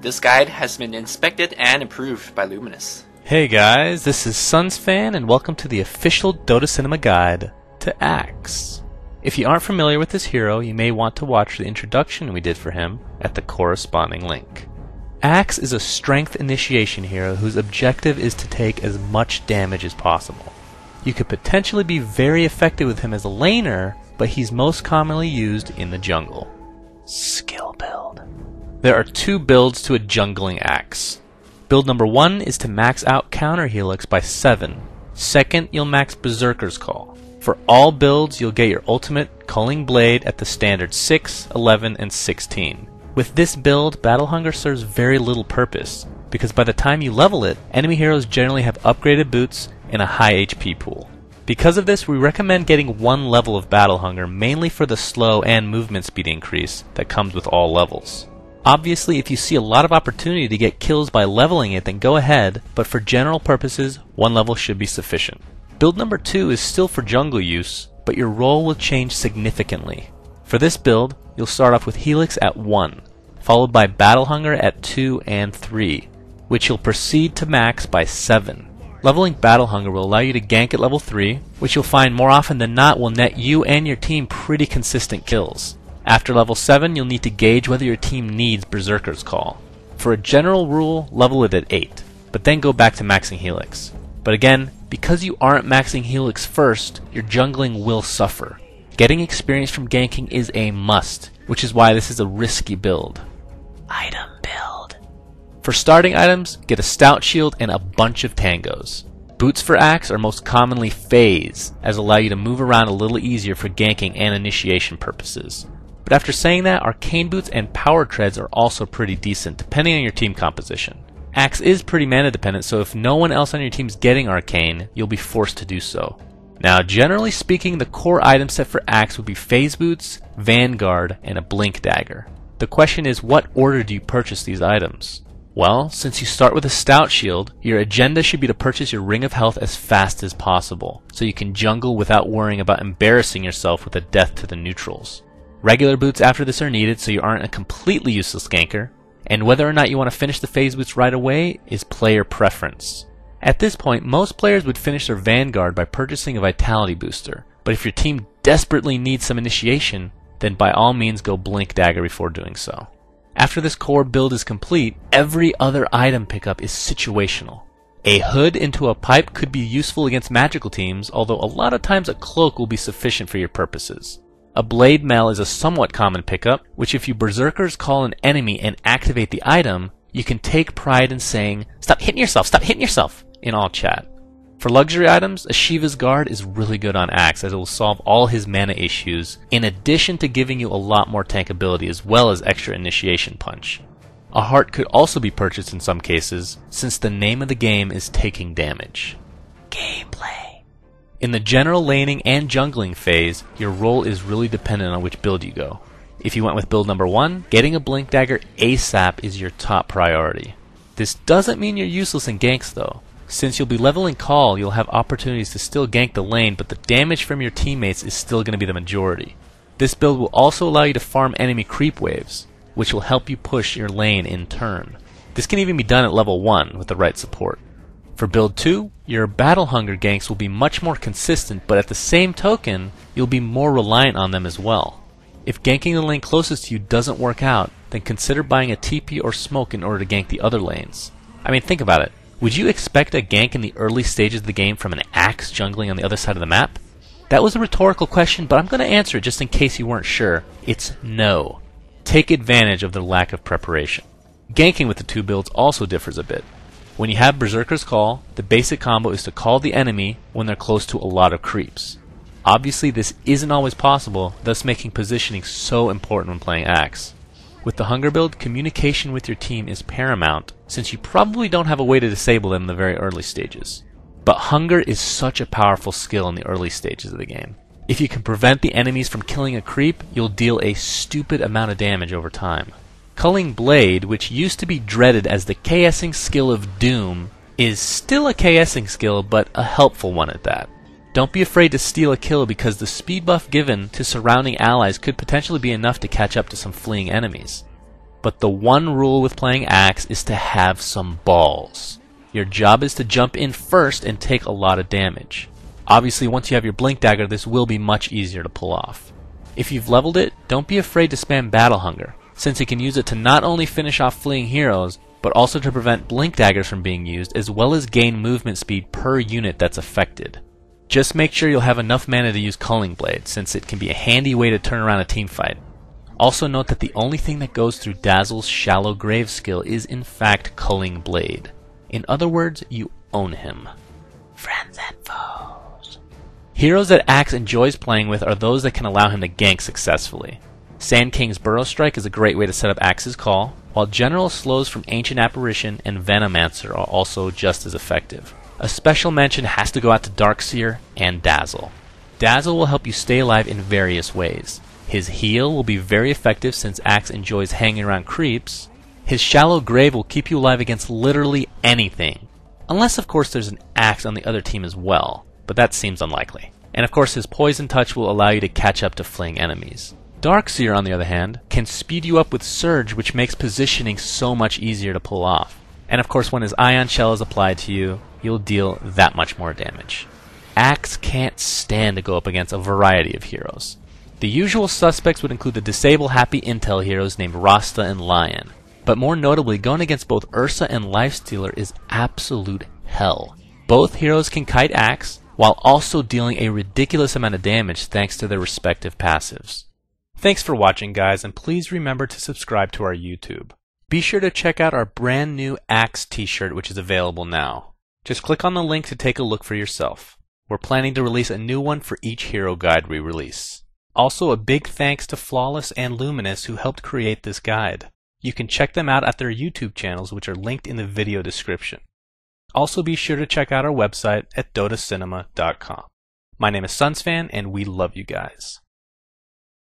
This guide has been inspected and improved by Luminous. Hey guys, this is SunsFan and welcome to the official Dota Cinema Guide to Axe. If you aren't familiar with this hero, you may want to watch the introduction we did for him at the corresponding link. Axe is a strength initiation hero whose objective is to take as much damage as possible. You could potentially be very effective with him as a laner, but he's most commonly used in the jungle. Skill build. There are two builds to a jungling axe. Build number one is to max out counter helix by 7. Second, you'll max Berserker's Call. For all builds, you'll get your ultimate Culling Blade at the standard 6, 11, and 16. With this build, Battle Hunger serves very little purpose, because by the time you level it, enemy heroes generally have upgraded boots and a high HP pool. Because of this, we recommend getting one level of Battle Hunger mainly for the slow and movement speed increase that comes with all levels. Obviously, if you see a lot of opportunity to get kills by leveling it, then go ahead, but for general purposes, one level should be sufficient. Build number 2 is still for jungle use, but your role will change significantly. For this build, you'll start off with Helix at 1, followed by Battle Hunger at 2 and 3, which you'll proceed to max by 7. Leveling Battle Hunger will allow you to gank at level 3, which you'll find more often than not will net you and your team pretty consistent kills. After level 7, you'll need to gauge whether your team needs Berserker's Call. For a general rule, level it at 8, but then go back to maxing Helix. But again, because you aren't maxing Helix first, your jungling will suffer. Getting experience from ganking is a must, which is why this is a risky build. Item build. For starting items, get a stout shield and a bunch of tangos. Boots for axe are most commonly phase, as allow you to move around a little easier for ganking and initiation purposes. But after saying that, arcane boots and power treads are also pretty decent, depending on your team composition. Axe is pretty mana dependent, so if no one else on your team is getting arcane, you'll be forced to do so. Now, generally speaking, the core item set for Axe would be Phase Boots, Vanguard, and a Blink Dagger. The question is, what order do you purchase these items? Well, since you start with a stout shield, your agenda should be to purchase your ring of health as fast as possible, so you can jungle without worrying about embarrassing yourself with a death to the neutrals. Regular boots after this are needed so you aren't a completely useless ganker, and whether or not you want to finish the phase boots right away is player preference. At this point, most players would finish their Vanguard by purchasing a Vitality booster, but if your team desperately needs some initiation, then by all means go Blink Dagger before doing so. After this core build is complete, every other item pickup is situational. A hood into a pipe could be useful against magical teams, although a lot of times a cloak will be sufficient for your purposes. A blade mail is a somewhat common pickup, which if you berserkers call an enemy and activate the item, you can take pride in saying, Stop hitting yourself, stop hitting yourself, in all chat. For luxury items, a Shiva's Guard is really good on Axe as it will solve all his mana issues, in addition to giving you a lot more tank ability as well as extra initiation punch. A heart could also be purchased in some cases, since the name of the game is taking damage. In the general laning and jungling phase, your role is really dependent on which build you go. If you went with build number 1, getting a Blink Dagger ASAP is your top priority. This doesn't mean you're useless in ganks though. Since you'll be leveling Call, you'll have opportunities to still gank the lane, but the damage from your teammates is still going to be the majority. This build will also allow you to farm enemy creep waves, which will help you push your lane in turn. This can even be done at level 1 with the right support. For build 2, your battle hunger ganks will be much more consistent, but at the same token, you'll be more reliant on them as well. If ganking the lane closest to you doesn't work out, then consider buying a TP or smoke in order to gank the other lanes. I mean, think about it. Would you expect a gank in the early stages of the game from an axe jungling on the other side of the map? That was a rhetorical question, but I'm going to answer it just in case you weren't sure. It's no. Take advantage of the lack of preparation. Ganking with the two builds also differs a bit. When you have Berserker's Call, the basic combo is to call the enemy when they're close to a lot of creeps. Obviously, this isn't always possible, thus making positioning so important when playing Axe. With the Hunger build, communication with your team is paramount, since you probably don't have a way to disable them in the very early stages. But Hunger is such a powerful skill in the early stages of the game. If you can prevent the enemies from killing a creep, you'll deal a stupid amount of damage over time. Culling Blade, which used to be dreaded as the KSing skill of Doom, is still a KSing skill, but a helpful one at that. Don't be afraid to steal a kill because the speed buff given to surrounding allies could potentially be enough to catch up to some fleeing enemies. But the one rule with playing Axe is to have some balls. Your job is to jump in first and take a lot of damage. Obviously, once you have your Blink Dagger, this will be much easier to pull off. If you've leveled it, don't be afraid to spam Battle Hunger, since he can use it to not only finish off fleeing heroes, but also to prevent Blink Daggers from being used, as well as gain movement speed per unit that's affected. Just make sure you'll have enough mana to use Culling Blade, since it can be a handy way to turn around a team fight. Also note that the only thing that goes through Dazzle's Shallow Grave skill is in fact Culling Blade. In other words, you own him. Friends and foes. Heroes that Axe enjoys playing with are those that can allow him to gank successfully. Sand King's Burrow Strike is a great way to set up Axe's Call, while General Slows from Ancient Apparition and Venomancer are also just as effective. A special mention has to go out to Darkseer and Dazzle. Dazzle will help you stay alive in various ways. His heal will be very effective since Axe enjoys hanging around creeps. His shallow grave will keep you alive against literally anything. Unless, of course, there's an Axe on the other team as well, but that seems unlikely. And of course, his poison touch will allow you to catch up to fleeing enemies. Darkseer, on the other hand, can speed you up with Surge, which makes positioning so much easier to pull off. And of course, when his Ion Shell is applied to you, you'll deal that much more damage. Axe can't stand to go up against a variety of heroes. The usual suspects would include the disable happy intel heroes named Rhasta and Lion. But more notably, going against both Ursa and Lifestealer is absolute hell. Both heroes can kite Axe, while also dealing a ridiculous amount of damage thanks to their respective passives. Thanks for watching, guys, and please remember to subscribe to our YouTube. Be sure to check out our brand new Axe t-shirt, which is available now. Just click on the link to take a look for yourself. We're planning to release a new one for each hero guide we release. Also, a big thanks to FlawlezZ and Luminous who helped create this guide. You can check them out at their YouTube channels, which are linked in the video description. Also, be sure to check out our website at dotacinema.com. My name is Sunsfan, and we love you guys.